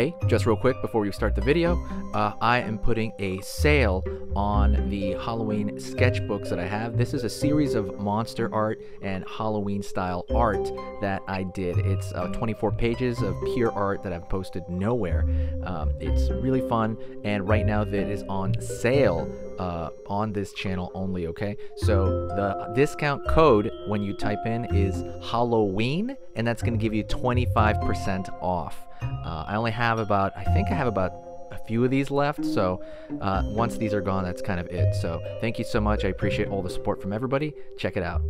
Hey, just real quick before we start the video, uh, I am putting a sale on the Halloween sketchbooks that I have. This is a series of monster art and Halloween style art that I did. It's uh, 24 pages of pure art that I've posted nowhere. Um, it's really fun, and right now that is on sale uh, on this channel only. Okay, so the discount code when you type in is Halloween, and that's going to give you 25% off. Uh, I only have about, I think I have about a few of these left. So uh, once these are gone, that's kind of it. So thank you so much. I appreciate all the support from everybody. Check it out.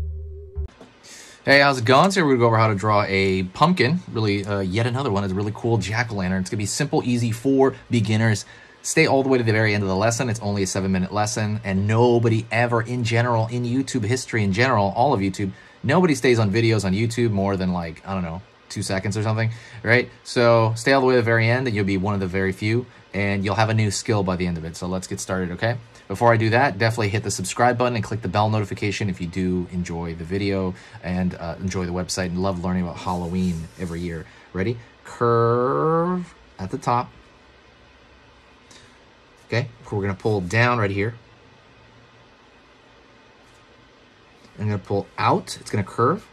Hey, how's it going? So we're gonna go over how to draw a pumpkin. Really, uh, yet another one. It's a really cool jack-o'-lantern. It's gonna be simple, easy for beginners. Stay all the way to the very end of the lesson. It's only a seven-minute lesson, and nobody ever, in general, in YouTube history, in general, all of YouTube, nobody stays on videos on YouTube more than like I don't know, two seconds or something, right? So stay all the way to the very end, and you'll be one of the very few, and you'll have a new skill by the end of it. So let's get started, okay? Before I do that, definitely hit the subscribe button and click the bell notification if you do enjoy the video and uh, enjoy the website and love learning about Halloween every year. Ready? Curve at the top. Okay, we're gonna pull down right here. I'm gonna pull out, it's gonna curve.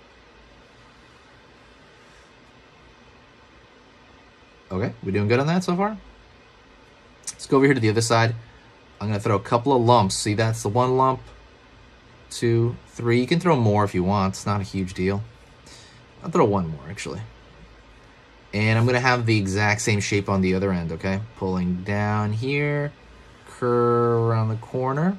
Okay, we doing good on that so far? Let's go over here to the other side. I'm gonna throw a couple of lumps. See, that's the one lump, two, three. You can throw more if you want. It's not a huge deal. I'll throw one more, actually. And I'm gonna have the exact same shape on the other end, okay? Pulling down here, curve around the corner.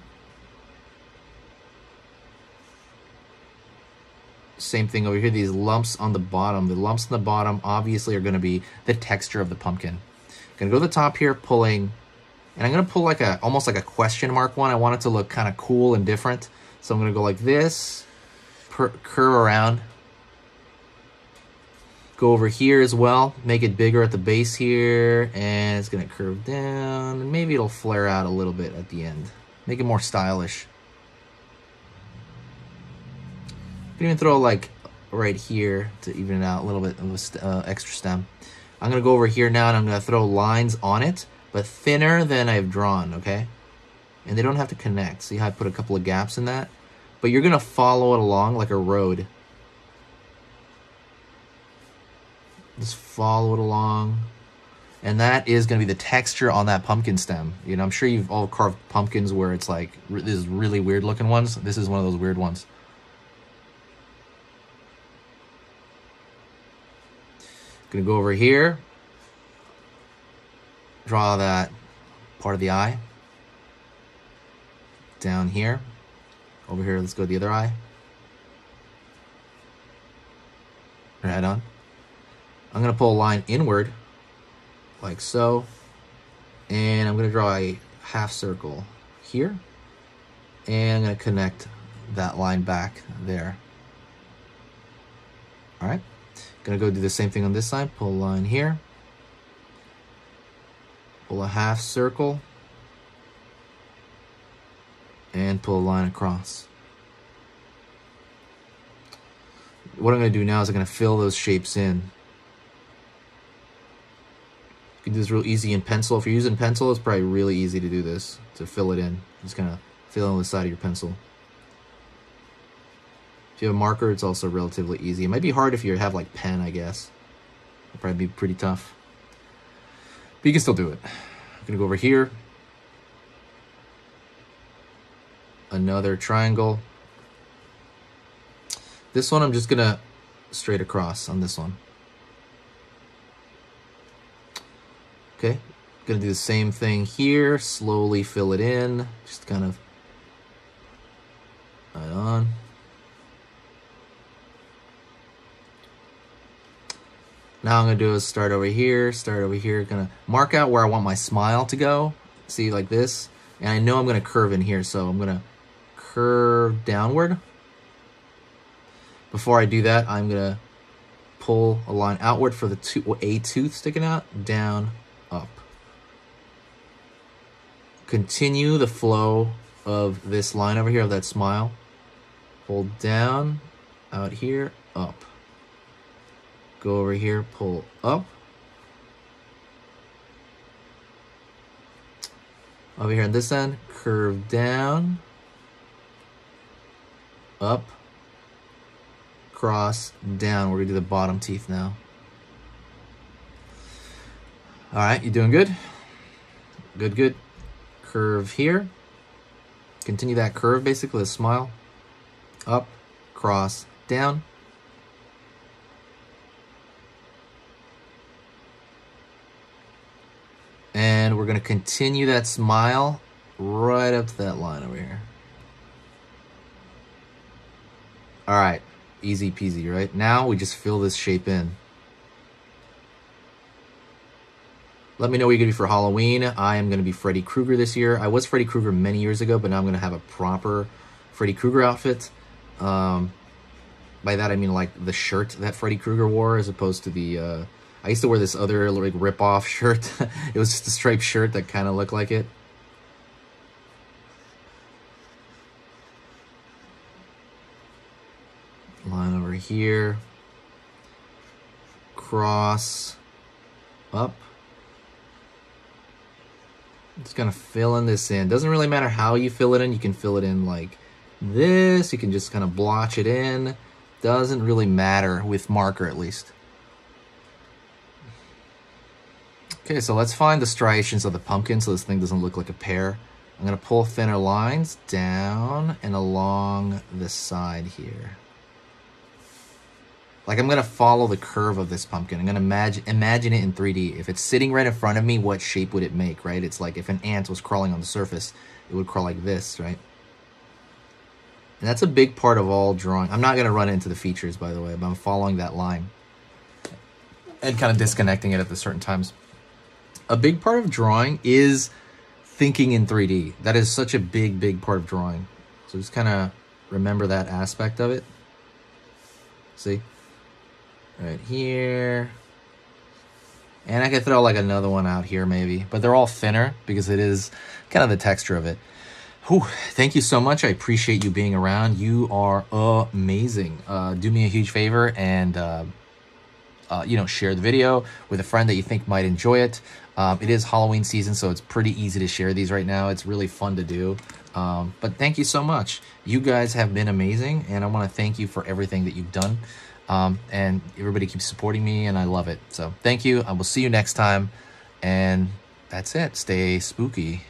Same thing over here, these lumps on the bottom. The lumps on the bottom obviously are gonna be the texture of the pumpkin. Gonna go to the top here, pulling and I'm going to pull like a, almost like a question mark one. I want it to look kind of cool and different. So I'm going to go like this, per, curve around. Go over here as well, make it bigger at the base here, and it's going to curve down, and maybe it'll flare out a little bit at the end. Make it more stylish. You can even throw like right here to even it out a little bit of a uh, extra stem. I'm going to go over here now and I'm going to throw lines on it but thinner than I've drawn, okay? And they don't have to connect. See how I put a couple of gaps in that? But you're going to follow it along like a road. Just follow it along. And that is going to be the texture on that pumpkin stem. You know, I'm sure you've all carved pumpkins where it's like, this is really weird looking ones. This is one of those weird ones. Gonna go over here draw that part of the eye down here. Over here, let's go to the other eye. Right on. I'm to pull a line inward, like so. And I'm to draw a half circle here. And I'm to connect that line back there. All right. To go do the same thing on this side. Pull a line here. Pull a half circle and pull a line across. What I'm to do now is I'm to fill those shapes in. You can do this real easy in pencil. If you're using pencil, it's probably really easy to do this, to fill it in. Just kind of fill in the side of your pencil. If you have a marker, it's also relatively easy. It might be hard if you have like pen, I guess. It'll probably be pretty tough. But you can still do it. I'm gonna go over here. Another triangle. This one I'm just gonna straight across on this one. Okay, gonna do the same thing here, slowly fill it in, just kind of right on. Now I'm gonna do is start over here, start over here, gonna mark out where I want my smile to go. See, like this. And I know I'm gonna curve in here, so I'm gonna curve downward. Before I do that, I'm gonna pull a line outward for the two, a tooth sticking out, down, up. Continue the flow of this line over here, of that smile. Pull down, out here, up go over here, pull up. Over here on this end, curve down, up, cross, down. We're gonna do the bottom teeth now. All right, you doing good? Good, good. Curve here. Continue that curve, basically, a smile. Up, cross, down. And we're gonna continue that smile right up to that line over here. All right, easy peasy, right? Now we just fill this shape in. Let me know what you're gonna be for Halloween. I am gonna be Freddy Krueger this year. I was Freddy Krueger many years ago, but now I'm gonna have a proper Freddy Krueger outfit. Um, by that I mean like the shirt that Freddy Krueger wore, as opposed to the. Uh, I used to wear this other like rip-off shirt. it was just a striped shirt that kind of looked like it. Line over here. Cross. Up. Just gonna fill in this in. Doesn't really matter how you fill it in. You can fill it in like this. You can just kind of blotch it in. Doesn't really matter with marker at least. Okay, so let's find the striations of the pumpkin so this thing doesn't look like a pear. I'm gonna pull thinner lines down and along the side here. Like I'm gonna follow the curve of this pumpkin. I'm gonna imagine imagine it in 3D. If it's sitting right in front of me, what shape would it make, right? It's like if an ant was crawling on the surface, it would crawl like this, right? And that's a big part of all drawing. I'm not gonna run into the features, by the way, but I'm following that line. And kind of disconnecting it at the certain times. A big part of drawing is thinking in 3D. That is such a big, big part of drawing. So just kind of remember that aspect of it. See? right here. And I could throw like another one out here maybe, but they're all thinner because it is kind of the texture of it. Whew, thank you so much. I appreciate you being around. You are amazing. Uh, do me a huge favor and, uh, uh, you know, share the video with a friend that you think might enjoy it. Um, it is Halloween season, so it's pretty easy to share these right now. It's really fun to do. Um, but thank you so much. You guys have been amazing, and I want to thank you for everything that you've done. Um, and everybody keeps supporting me, and I love it. So thank you. I will see you next time. And that's it. Stay spooky.